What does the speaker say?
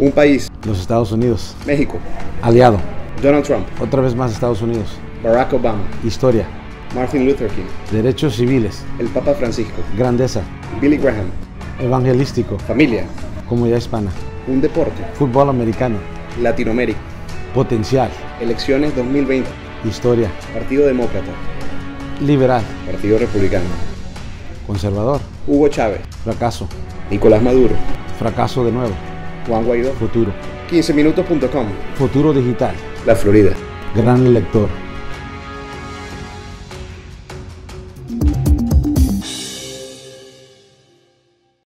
Un país. Los Estados Unidos. México. Aliado. Donald Trump. Otra vez más Estados Unidos. Barack Obama. Historia. Martin Luther King. Derechos civiles. El Papa Francisco. Grandeza. Billy Graham. Evangelístico. Familia. Comunidad hispana. Un deporte. Fútbol americano. Latinoamérica. Potencial. Elecciones 2020. Historia. Partido Demócrata. Liberal. Partido Republicano. Conservador. Hugo Chávez. Fracaso. Nicolás Maduro. Fracaso de nuevo. Juan Guaidó. Futuro. 15minutos.com. Futuro digital. La Florida. Gran lector.